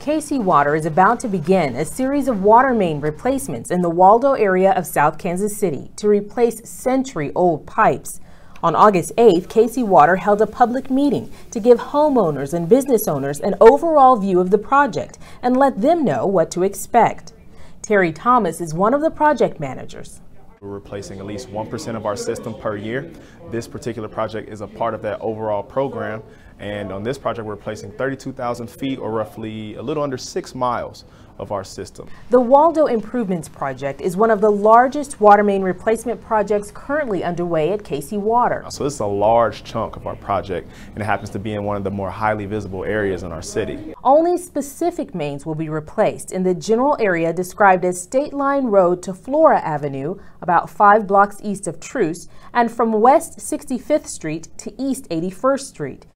KC Water is about to begin a series of water main replacements in the Waldo area of South Kansas City to replace century old pipes. On August 8th, KC Water held a public meeting to give homeowners and business owners an overall view of the project and let them know what to expect. Terry Thomas is one of the project managers. We're replacing at least 1% of our system per year. This particular project is a part of that overall program. And on this project, we're replacing 32,000 feet or roughly a little under six miles of our system. The Waldo Improvements Project is one of the largest water main replacement projects currently underway at KC Water. So this is a large chunk of our project and it happens to be in one of the more highly visible areas in our city. Only specific mains will be replaced in the general area described as State Line Road to Flora Avenue, about five blocks east of Troost, and from West 65th Street to East 81st Street.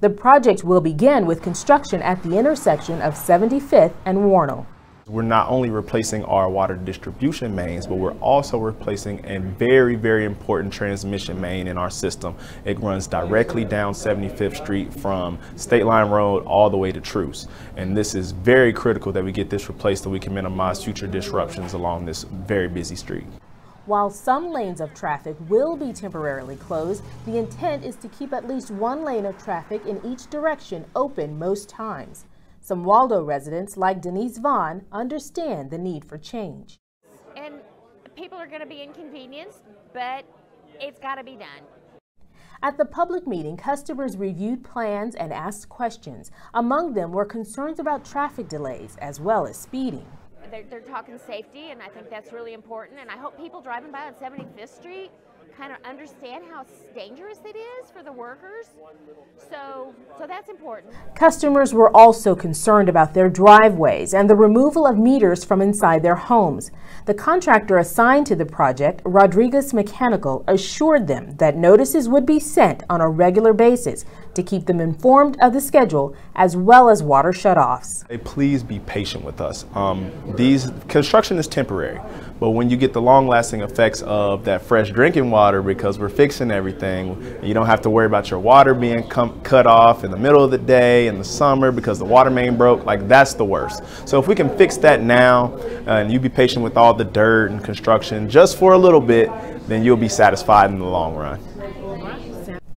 The project will begin with construction at the intersection of 75th and Wornall. We're not only replacing our water distribution mains, but we're also replacing a very, very important transmission main in our system. It runs directly down 75th Street from State Line Road all the way to Troost. And this is very critical that we get this replaced so we can minimize future disruptions along this very busy street. While some lanes of traffic will be temporarily closed, the intent is to keep at least one lane of traffic in each direction open most times. Some Waldo residents, like Denise Vaughn, understand the need for change. And people are going to be inconvenienced, but it's got to be done. At the public meeting, customers reviewed plans and asked questions. Among them were concerns about traffic delays as well as speeding they're, they're talking safety, and I think that's really important. And I hope people driving by on 75th Street kind of understand how dangerous it is for the workers. So, so that's important. Customers were also concerned about their driveways and the removal of meters from inside their homes. The contractor assigned to the project, Rodriguez Mechanical, assured them that notices would be sent on a regular basis to keep them informed of the schedule as well as water shutoffs. Hey, please be patient with us. Um, these construction is temporary, but when you get the long-lasting effects of that fresh drinking water, because we're fixing everything, you don't have to worry about your water being cut off in the middle of the day in the summer because the water main broke. Like that's the worst. So if we can fix that now, uh, and you be patient with all the dirt and construction just for a little bit, then you'll be satisfied in the long run.